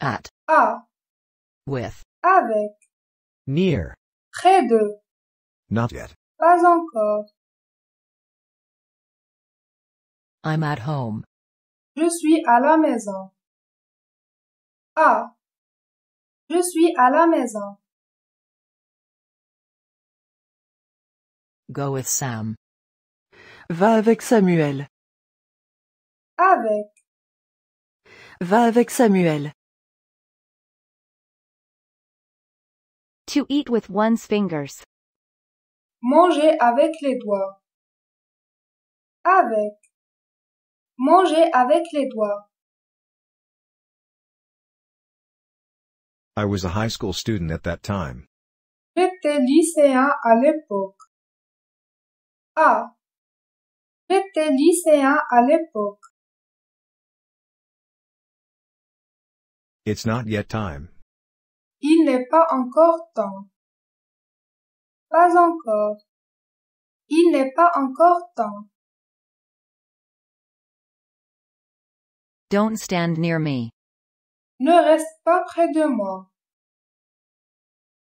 At. à, With. avec, Near. près de, Not yet. pas encore. I'm at home. Je suis à la maison. À, je suis à la maison. Go with Sam. Va avec Samuel. Avec, Va avec Samuel. To eat with one's fingers. manger avec les doigts. Avec, manger avec les doigts. I was a high school student at that time. J'étais lycéen à l'époque. À, j'étais lycéen à l'époque. It's not yet time. Il n'est pas encore temps. Pas encore. Il n'est pas encore temps. Don't stand near me. Ne reste pas près de moi.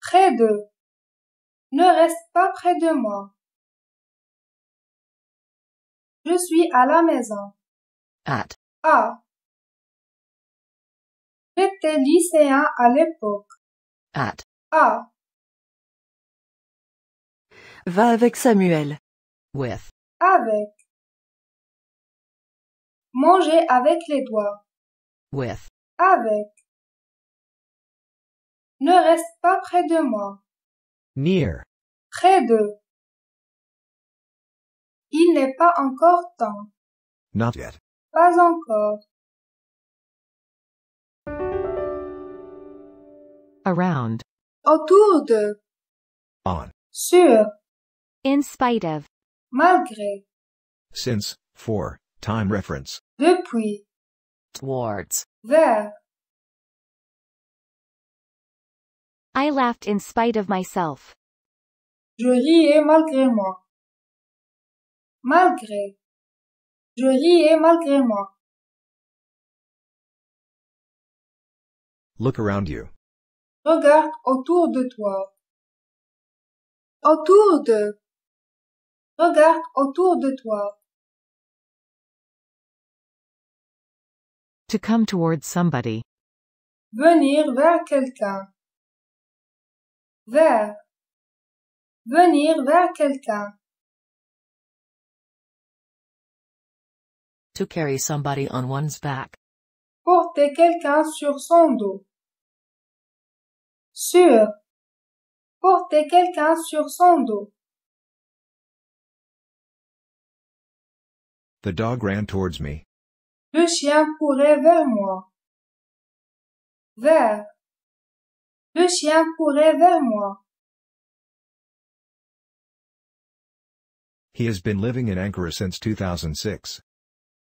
Près de. Ne reste pas près de moi. Je suis à la maison. At. À. J'étais lycéen à l'époque. At. Va avec Samuel. With. Avec. Manger avec les doigts. With. Avec. Ne reste pas près de moi. Near. Près de. Il n'est pas encore temps. Not yet. Pas encore. Around. Autour de. On. Sur. In spite of. Malgré. Since. For. Time reference. Depuis. Towards. Vers. I laughed in spite of myself. Je riais malgré moi. Malgré. Je riais malgré moi. Look around you. Regarde autour de toi. Autour de. Regarde autour de toi. To come towards somebody. Venir vers quelqu'un. Vers. Venir vers quelqu'un. To carry somebody on one's back. Porter quelqu'un sur son dos. Sur. Porter quelqu'un sur son dos. The dog ran towards me. Le chien courait vers moi. Vers. Le chien courait vers moi. He has been living in Ankara since 2006.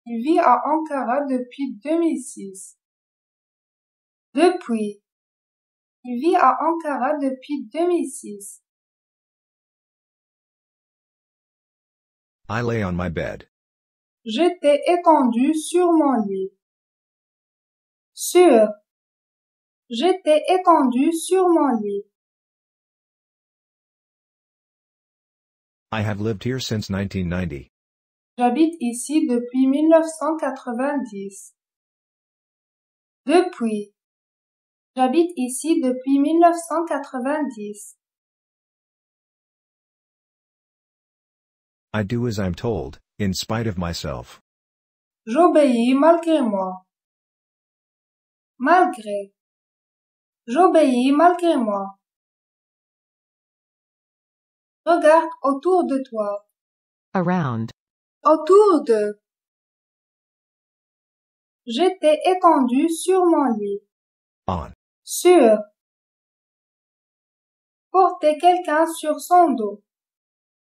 Il vit à Ankara depuis 2006. Depuis. Il vit à Ankara depuis 2006. I lay on my bed. J'étais étendu sur mon lit. Sur. J'étais étendu sur mon lit. I have lived here since 1990. J'habite ici depuis 1990. Depuis. J'habite ici depuis 1990. I do as I'm told, in spite of myself. J'obéis malgré moi. Malgré. J'obéis malgré moi. Regarde autour de toi. Around. Autour de. J'étais étendu sur mon lit. On. Sur. Porter quelqu'un sur son dos.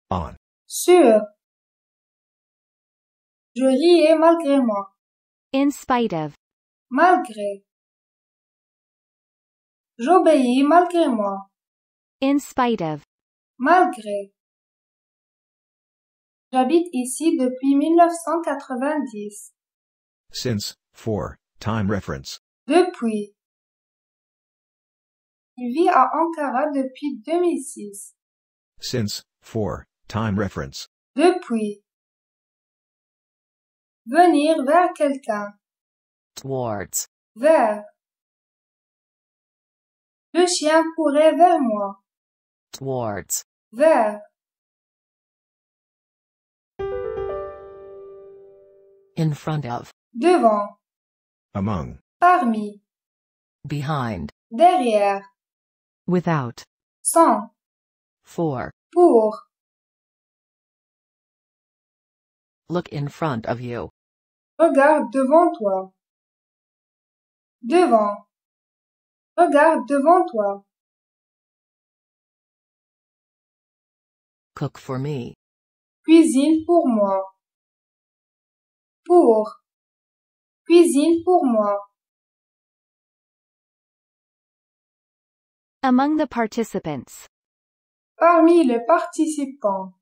On. Sur. Je riais malgré moi. In spite of. Malgré. J'obéis malgré moi. In spite of. Malgré. J'habite ici depuis 1990. Since. For. Time reference. Depuis. Il vit à Ankara depuis 2006. Since, for, time reference. Depuis. Venir vers quelqu'un. Towards. Vers. Le chien courait vers moi. Towards. Vers. In front of. Devant. Among. Parmi. Behind. Derrière. Without. Sans. For. Pour. Look in front of you. Regarde devant toi. Devant. Regarde devant toi. Cook for me. Cuisine pour moi. Pour. Cuisine pour moi. Among the participants. Parmi les participants.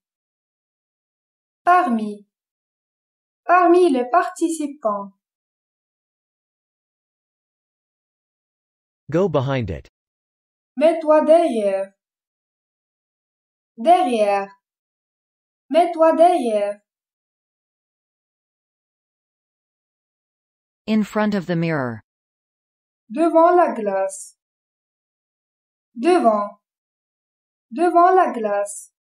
Parmi. Parmi les participants. Go behind it. Mets-toi derrière. Derrière. Mets-toi derrière. In front of the mirror. Devant la glace. Devant. Devant la glace.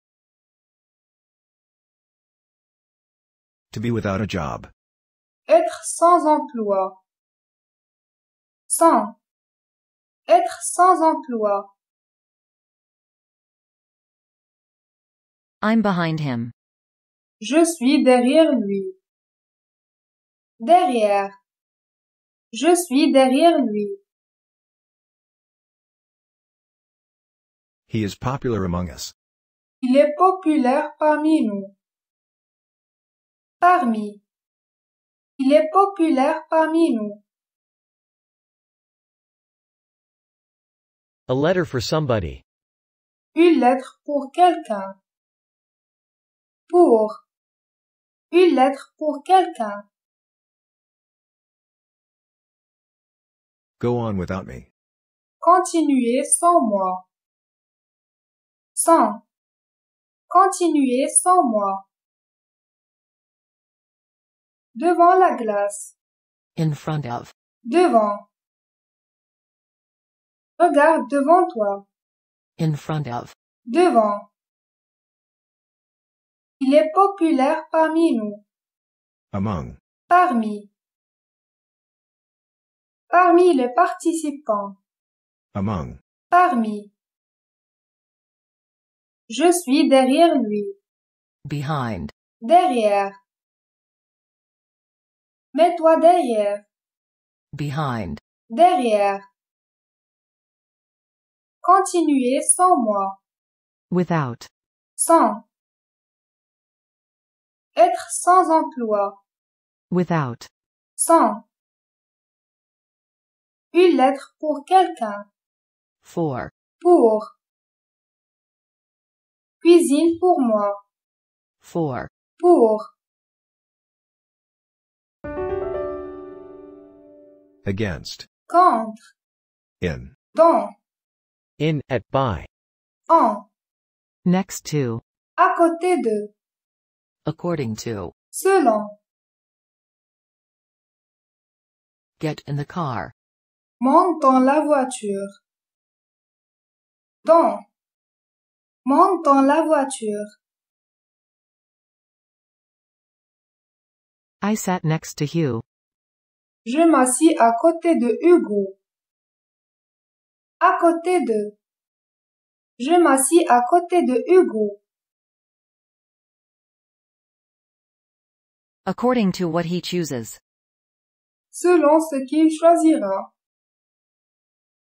To be without a job. Être sans emploi. Sans. Être sans emploi. I'm behind him. Je suis derrière lui. Derrière. Je suis derrière lui. He is popular among us. Il est populaire parmi nous. Parmi. Il est populaire parmi nous. A letter for somebody. Une lettre pour quelqu'un. Pour. Une lettre pour quelqu'un. Go on without me. Continuez sans moi. Sans. Continuez sans moi. Devant la glace. In front of. Devant. Regarde devant toi. In front of. Devant. Il est populaire parmi nous. Among. Parmi. Parmi les participants. Among. Parmi. Je suis derrière lui. Behind. Derrière. Mets-toi derrière. Behind. Derrière. Continuez sans moi. Without. Sans. Être sans emploi. Without. Sans. Une lettre pour quelqu'un. For. Pour. Cuisine pour moi. For. Pour. Against. Contre. In. Dans. In, at, by. En. Next to. À côté de. According to. Selon. Get in the car. Monte dans la voiture. Dans. Monte dans la voiture. I sat next to Hugh. Je m'assis à côté de Hugo. À côté de. Je m'assis à côté de Hugo. According to what he chooses. Selon ce qu'il choisira.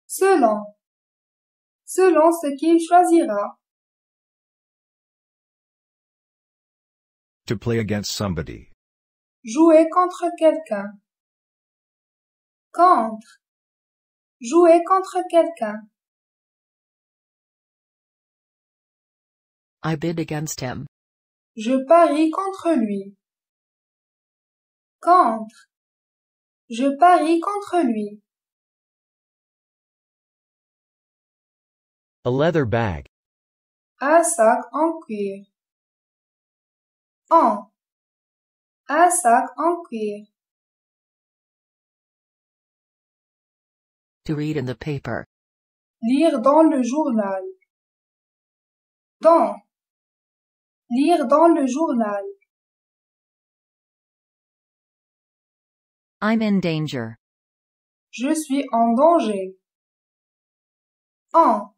Selon. Selon ce qu'il choisira. To play against somebody. Jouer contre quelqu'un. Contre. Jouer contre quelqu'un. I bid against him. Je parie contre lui. Contre. Je parie contre lui. A leather bag. Un sac en cuir. En. Un sac en cuir. To read in the paper. Lire dans le journal. Dans. Lire dans le journal. I'm in danger. Je suis en danger. En.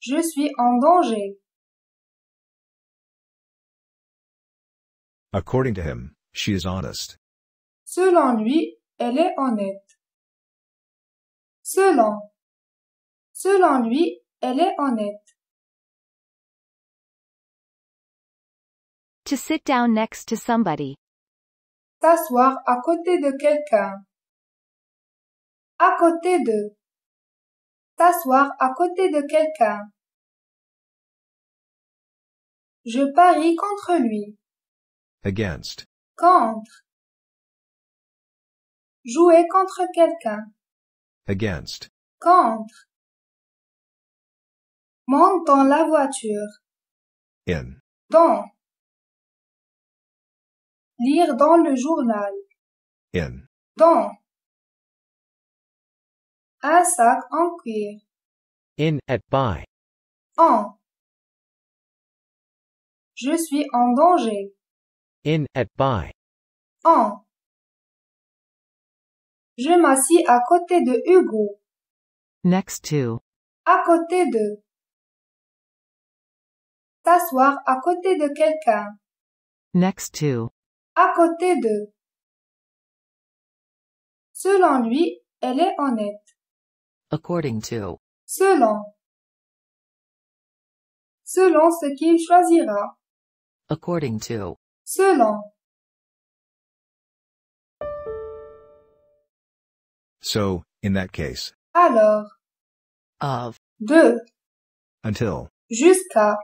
Je suis en danger. According to him, she is honest. Selon lui, elle est honnête. Selon. Selon lui, elle est honnête. To sit down next to somebody. S'asseoir à côté de quelqu'un. À côté de. S'asseoir à côté de quelqu'un. Je parie contre lui. Against. Contre. Jouer contre quelqu'un. Against. Contre. Monte dans la voiture. In. Dans. Lire dans le journal. In. Dans. Un sac en cuir. In, at, by. En. Je suis en danger. In, at, by. En. Je m'assis à côté de Hugo. Next to. À côté de. S'asseoir à côté de quelqu'un. Next to. À côté de. Selon lui, elle est honnête. According to. Selon. Selon ce qu'il choisira. According to. Selon. So, in that case. Alors. Of. De. Until. Jusqu'à.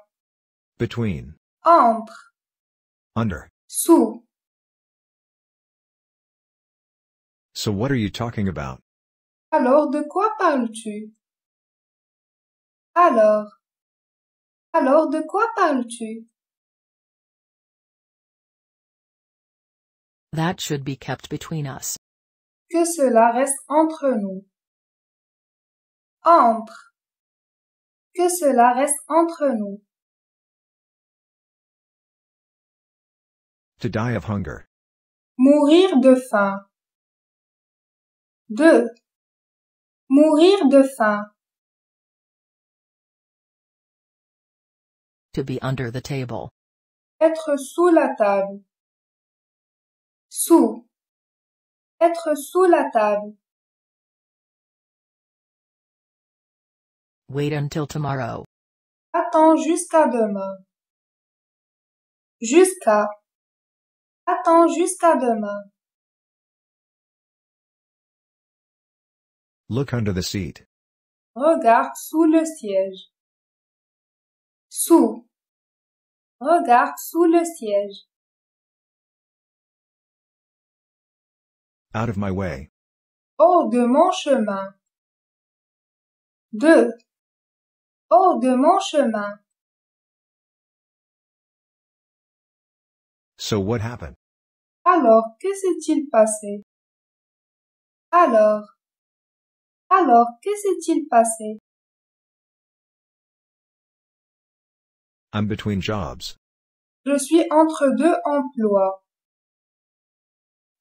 Between. Entre. Under. Sous. So what are you talking about? Alors de quoi parles-tu? Alors. Alors de quoi parles-tu? That should be kept between us. Que cela reste entre nous. Entre. Que cela reste entre nous. To die of hunger. Mourir de faim. De. Mourir de faim. To be under the table. Être sous la table. Sous. Être sous la table. Wait until tomorrow. Attends jusqu'à demain. Jusqu'à. Attends jusqu'à demain. Look under the seat. Regarde sous le siège. Sous. Regarde sous le siège. Out of my way. Hors de mon chemin. De. Hors de mon chemin. So what happened? Alors, que s'est-il passé? Alors. Alors, que s'est-il passé? I'm between jobs. Je suis entre deux emplois.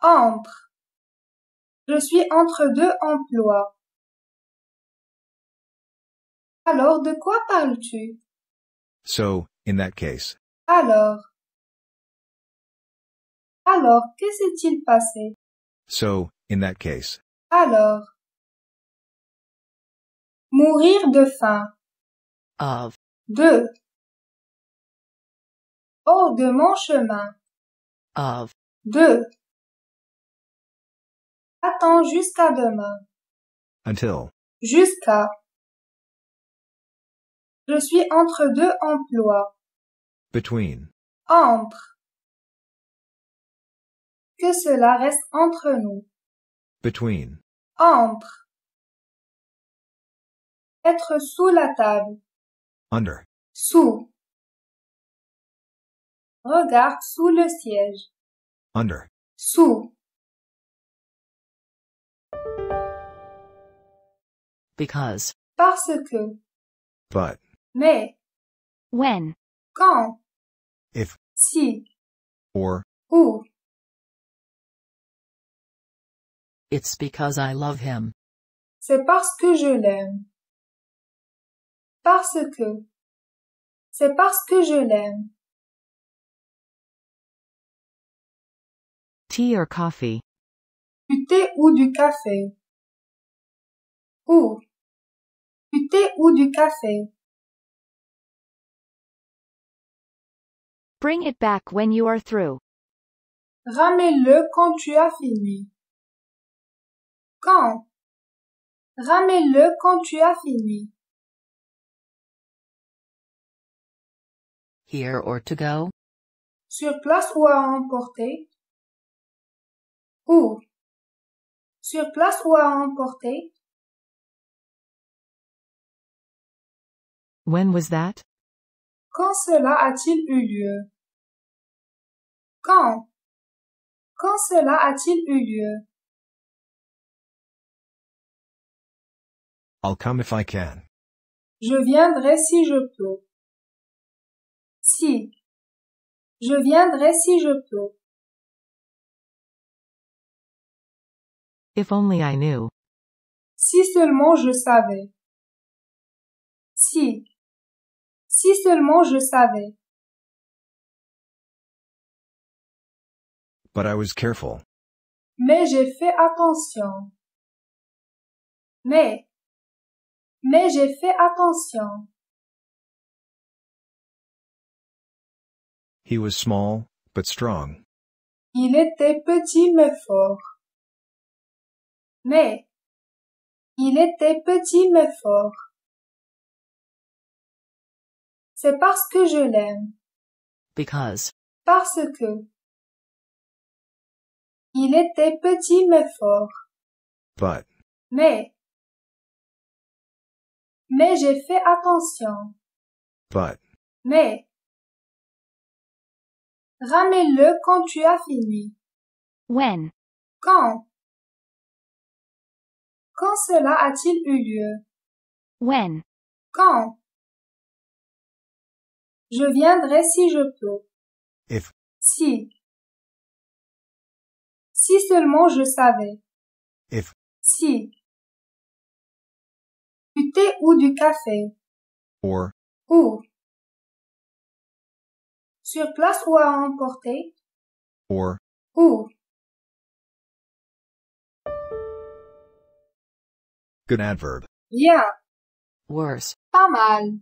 Entre. Je suis entre deux emplois. Alors, de quoi parles-tu? So, in that case. Alors? Alors, que s'est-il passé? So, in that case. Alors? Mourir de faim. Of. De. Hors de mon chemin. Of. De. Attends jusqu'à demain. Until. Jusqu'à. Je suis entre deux emplois. Between. Entre. Que cela reste entre nous. Between. Entre. Être sous la table. Under. Sous. Regarde sous le siège. Under. Sous. Because. Parce que. But. Mais. When. Quand. If. Si. Or. Où. It's because I love him. C'est parce que je l'aime. Parce que. C'est parce que je l'aime. Tea or coffee. Du thé ou du café. Où. Du thé ou du café. Bring it back when you are through. Ramène-le quand tu as fini. Quand? Ramène-le quand tu as fini. Here or to go? Sur place ou à emporter? Où? Sur place ou à emporter? When was that? Quand cela a-t-il eu lieu? Quand? Quand cela a-t-il eu lieu? I'll come if I can. Je viendrai si je peux. Si. Je viendrai si je peux. If only I knew. Si seulement je savais. Si. Si seulement je savais. But I was careful. Mais j'ai fait attention. Mais. Mais j'ai fait attention. He was small, but strong. Il était petit mais fort. Mais. Il était petit mais fort. C'est parce que je l'aime. Because. Parce que. Il était petit mais fort. But. Mais. Mais j'ai fait attention. But. Mais. Ramène-le quand tu as fini. When. Quand? Quand cela a-t-il eu lieu? When? Quand? Je viendrai si je peux. If. Si. Si seulement je savais. If. Si. Du thé ou du café? Or. Où? Sur place ou à emporter? Or. Où? Good adverb. Bien. Worse. Pas mal.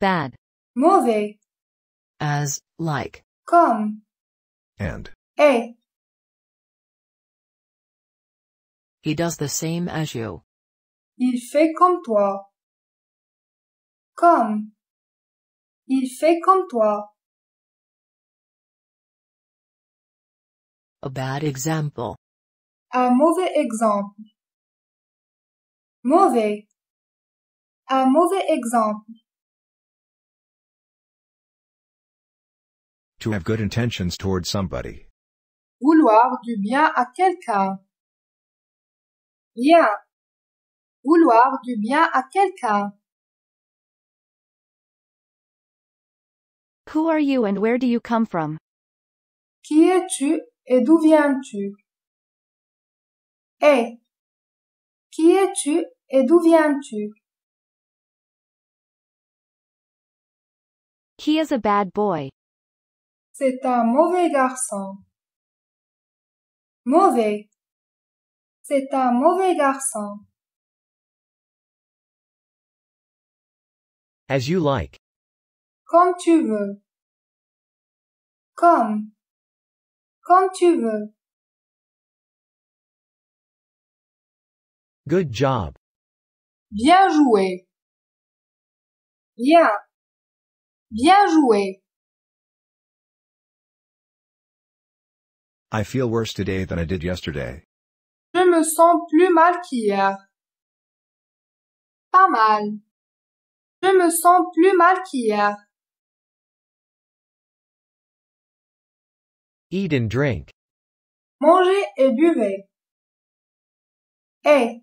Bad. Mauvais. As, like. Comme. And. Et. He does the same as you. Il fait comme toi. Comme. Il fait comme toi. A bad example. Un mauvais exemple. Mauvais. Un mauvais exemple. To have good intentions towards somebody. Vouloir du bien à quelqu'un. Bien. Vouloir du bien à quelqu'un. Who are you and where do you come from? Qui es-tu et d'où viens-tu? Et. Qui es-tu et d'où viens-tu? He is a bad boy. C'est un mauvais garçon. Mauvais. C'est un mauvais garçon. As you like. Comme tu veux. Comme. Comme tu veux. Good job. Bien joué. Bien. Bien joué. I feel worse today than I did yesterday. Je me sens plus mal qu'hier. Pas mal. Je me sens plus mal qu'hier. Eat and drink. Mangez et buvez. Eh.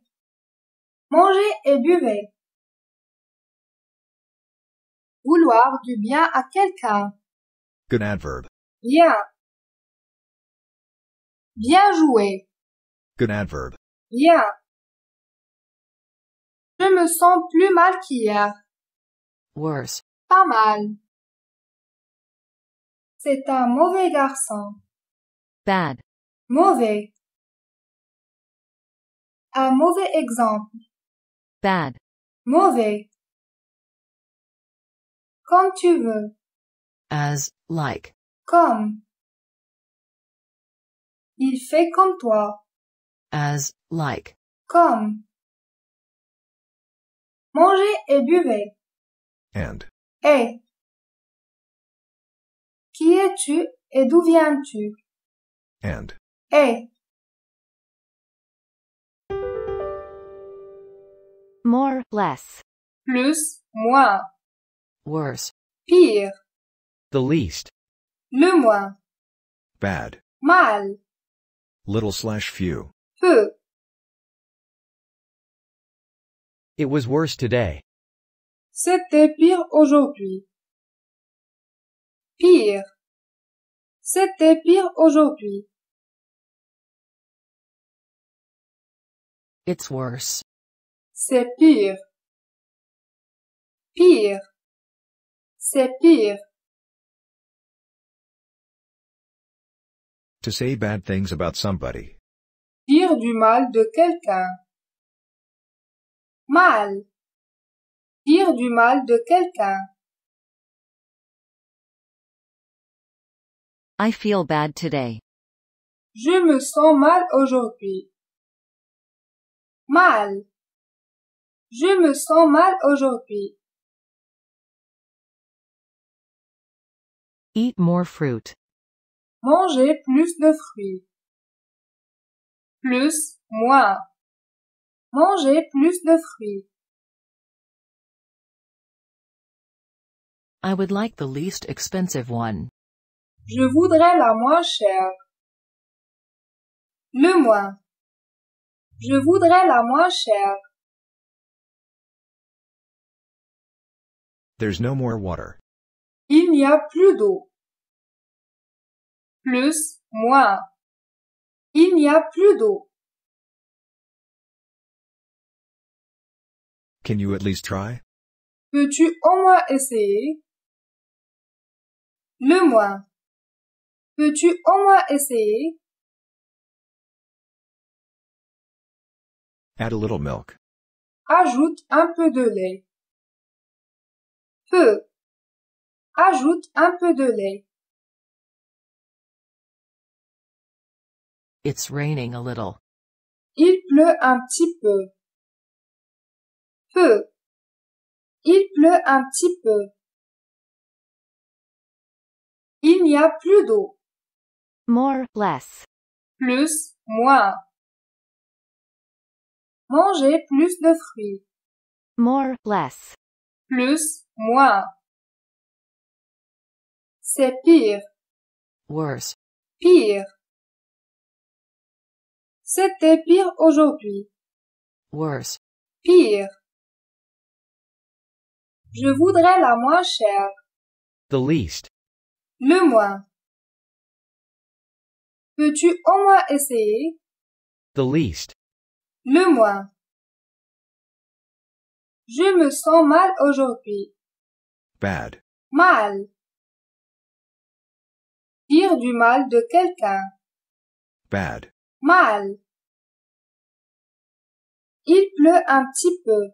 Mangez et buvez. Vouloir du bien à quelqu'un. Good adverb. Bien. Bien joué. Good adverb. Bien. Je me sens plus mal qu'hier. Worse. Pas mal. C'est un mauvais garçon. Bad. Mauvais. Un mauvais exemple. Bad. Mauvais. Comme tu veux. As, like. Comme. Il fait comme toi. As, like. Comme. Mangez et buvez. And. Eh. Qui es-tu et d'où viens-tu? And. Eh. More, less. Plus, moins. Worse. Pire. The least. Le moins. Bad. Mal. Little slash few. Peu. It was worse today. C'était pire aujourd'hui. Pire. C'était pire aujourd'hui. It's worse. C'est pire. Pire. C'est pire. To say bad things about somebody. Dire du mal de quelqu'un. Mal. Dire du mal de quelqu'un. I feel bad today. Je me sens mal aujourd'hui. Mal. Je me sens mal aujourd'hui. Eat more fruit. Manger plus de fruits. Plus, moins. Manger plus de fruits. I would like the least expensive one. Je voudrais la moins chère. Le moins. Je voudrais la moins chère. There's no more water. Il n'y a plus d'eau. Plus, moins. Il n'y a plus d'eau. Can you at least try? Peux-tu au moins essayer? Le moins. Peux-tu au moins essayer? Add a little milk. Ajoute un peu de lait. Peu. Ajoute un peu de lait. It's raining a little. Il pleut un petit peu. Peu. Il pleut un petit peu. Il n'y a plus d'eau. More, less. Plus, moins. Manger plus de fruits. More, less. Plus, moins. C'est pire, Worse. pire. C'était pire aujourd'hui. Worse. Pire. Je voudrais la moins chère. The least. Le moins. Peux-tu au moins essayer? The least. Le moins. Je me sens mal aujourd'hui. Bad. Mal. Dire du mal de quelqu'un. Bad. Mal. Il pleut un petit peu.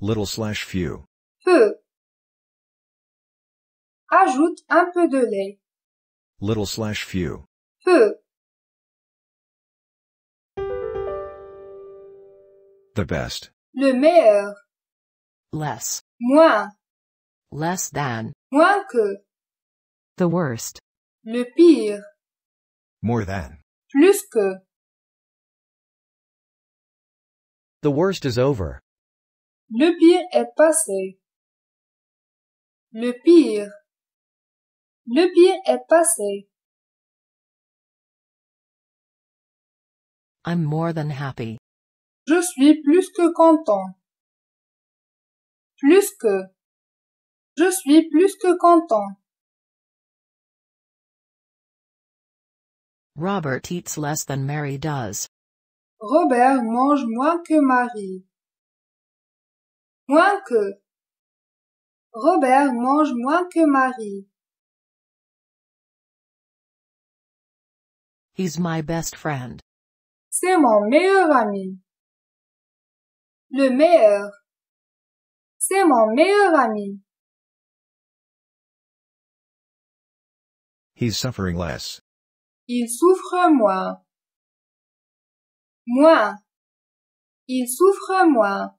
Little slash few. Peu. Ajoute un peu de lait. Little slash few. Peu. The best. Le meilleur. Less. Moins. Less than. Moins que. The worst. Le pire. More than. Plus que. The worst is over. Le pire est passé. Le pire. Le pire est passé. I'm more than happy. Je suis plus que content. Plus que. Je suis plus que content. Robert eats less than Mary does. Robert mange moins que Marie. Moins que. Robert mange moins que Marie. He's my best friend. C'est mon meilleur ami. Le meilleur. C'est mon meilleur ami. He's suffering less. Il souffre moins. Moins. Il souffre moins.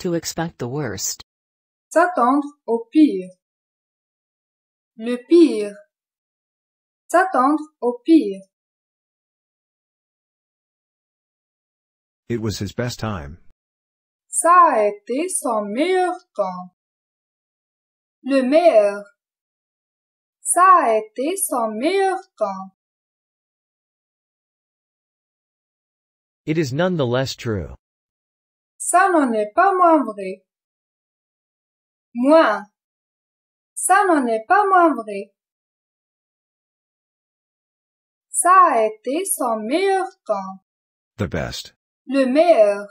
To expect the worst. S'attendre au pire. Le pire. S'attendre au pire. It was his best time. Ça a été son meilleur temps. Le meilleur. Ça a été son meilleur temps. It is none the less true. Ça n'en est pas moins vrai. Moins. Ça n'en est pas moins vrai. Ça a été son meilleur temps. The best. Le meilleur.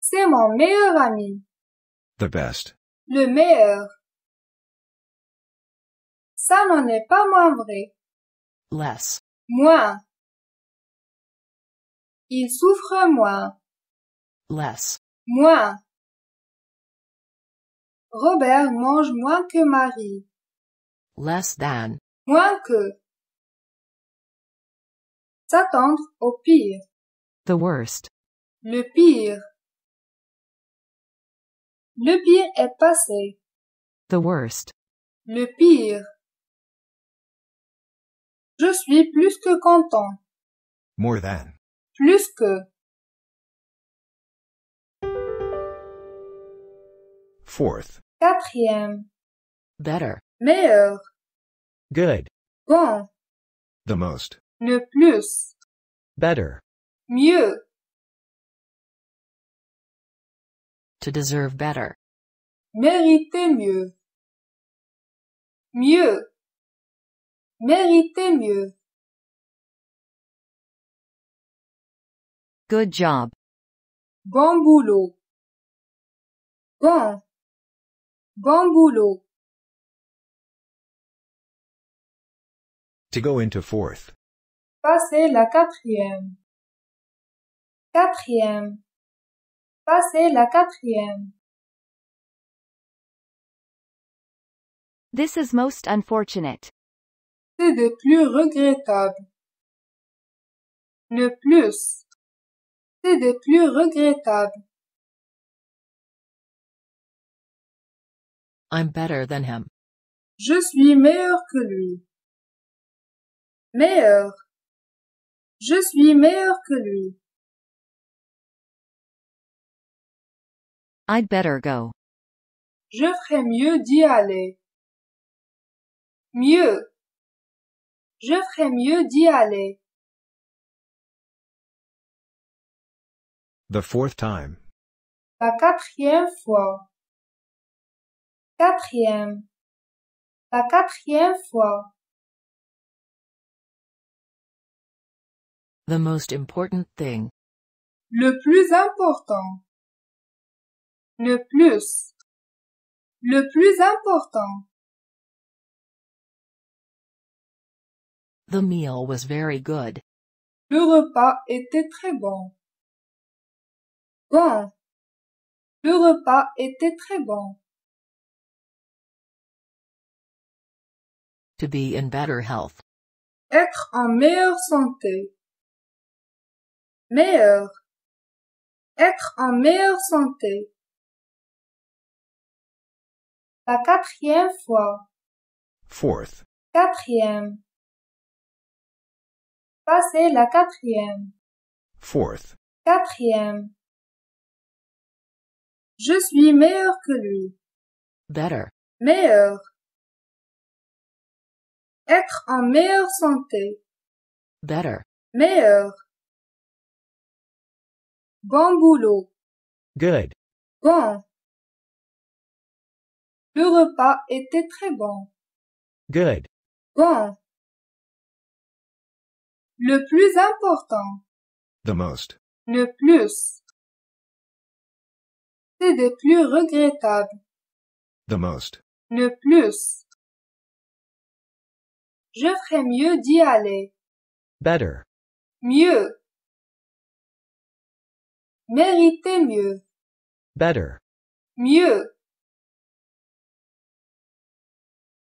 C'est mon meilleur ami. The best. Le meilleur. Ça n'en est pas moins vrai. Less. Moins. Il souffre moins. Less. Moins. Robert mange moins que Marie. Less than. Moins que. S'attendre au pire. The worst. Le pire. Le pire est passé. The worst. Le pire. Je suis plus que content. More than. Plus que. Fourth. Quatrième. Better. Meilleur. Good. Bon. The most. Le plus. Better. Mieux. To deserve better. Mériter mieux. Mieux. Mériter mieux. Good job. Bon boulot. Bon. Bon boulot. To go into fourth. Passer la quatrième. Quatrième. Passer la quatrième. This is most unfortunate. C'est des plus regrettables. Le plus. C'est des plus regrettables. I'm better than him. Je suis meilleur que lui. Meilleur. Je suis meilleur que lui. I'd better go. Je ferais mieux d'y aller. Mieux. Je ferais mieux d'y aller. The fourth time. La quatrième fois. Quatrième. La quatrième fois. The most important thing. Le plus important. Le plus. Le plus important. The meal was very good. Le repas était très bon. Bon. Le repas était très bon. To be in better health. Être en meilleure santé. Meilleur. Être en meilleure santé. La quatrième fois. Fourth. Quatrième. Passer la quatrième. Fourth. Quatrième. Je suis meilleur que lui. Better. Meilleur. Être en meilleure santé. Better. Meilleur. Bon boulot. Good. Bon. Le repas était très bon. Good. Bon. Le plus important. The most. Le plus. C'est des plus regrettables. The most. Le plus. Je ferais mieux d'y aller. Better. Mieux. Mériter mieux. Better. Mieux.